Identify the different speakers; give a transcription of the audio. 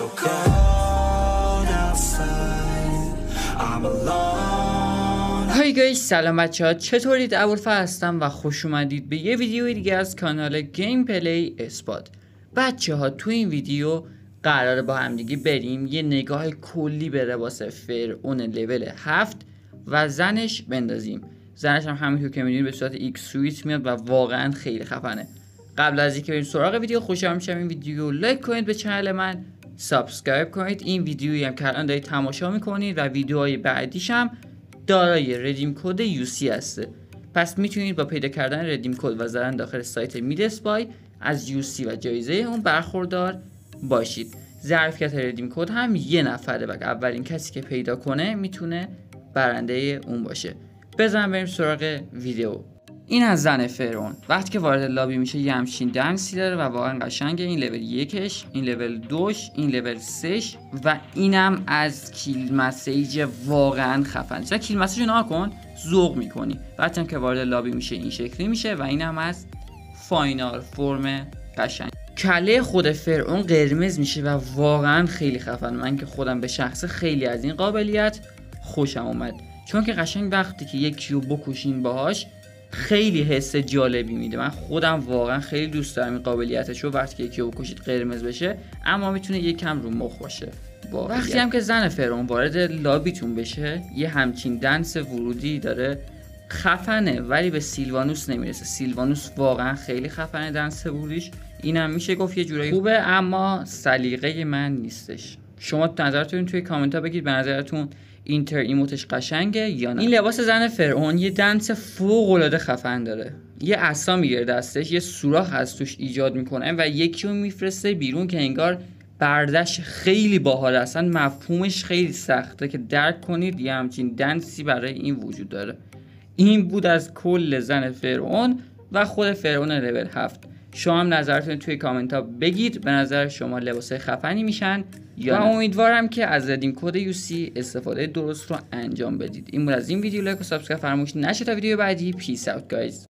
Speaker 1: so cold outside. I'm alone.
Speaker 2: Hi guys سلام بچه ها چطورید؟ ابوالفضل هستم و خوش اومدید به یه ویدیو دیگه از کانال gameplay اسپاد. بچه ها تو این ویدیو قراره با همدیگه بریم یه نگاه کلی به لباس فرعون لول هفت و زنش بندازیم. زنش هم همینطور که می‌دونید به صورت X-Suit میاد و واقعا خیلی خفنه. قبل از اینکه بریم سراغ ویدیو خوشحال میشم این ویدیو لایک کنید به channel من. subscribe کنید. این ویدیویی هم که الان دارید تماشا می‌کنید و ویدیوهای بعدیش هم دارای redeem code UC هسته پس می‌تونید با پیدا کردن redeem code و زدن داخل سایت Midasbuy از UC و جایزه اون برخوردار باشید. ظرفیت redeem code هم یه نفره و اولین کسی که پیدا کنه می‌تونه برنده اون باشه. بزن بریم سراغ ویدیو. این از زن فرعون. وقتی که وارد لابی میشه یه همچین دنسی داره و واقعا قشنگه. این لول یکش این لول دوش این لول سش و اینم از کیل مسیج واقعا خفن چرا کیل مسیج رو کن؟ ذوق می‌کنی. وقتی هم که وارد لابی میشه این شکلی میشه و اینم از فاینال فرم قشنگ. کله خود فرعون قرمز میشه و واقعا خیلی خفن من که خودم به شخص خیلی از این قابلیت خوشم اومد. چون که قشنگ وقتی که یکی رو بکشین باهاش خیلی حس جالبی میده. من خودم واقعا خیلی دوست دارم این قابلیتش رو وقتی که یکی بکشید قرمز بشه اما می‌تونه یکم رو مخ باشه. وقتی هم که زن فرعون وارد لابیتون بشه یه همچین دنس ورودی داره خفنه ولی به سیلوانوس نمی‌رسه. سیلوانوس واقعا خیلی خفنه دنس ورودیش. اینم میشه گفت یه جورایی خوبه اما سلیقه من نیستش. شما نظرتون توی کامنت ها بگید به نظرتون اینتر ایموتش قشنگه یا نه؟ این لباس زن فرعون یه دنس فوق العاده خفن داره. یه عصا می‌گیره دستش یه سوراخ از توش ایجاد می‌کنه و یکی رو میفرسته بیرون که انگار بردش خیلی باحال اصلا مفهومش خیلی سخته که درک کنید یه همچین دنسی برای این وجود داره. این بود از کل زن فرعون و خود فرعون لول هفت. شما هم نظرتون توی کامنت ها بگید. به نظر شما لباسای خفنی میشن یا و امیدوارم که از redeem code UC استفاده درست رو انجام بدید. این بود از این ویدیو. لایک و subscribe فراموش نشه تا ویدیو بعدی. Peace out guys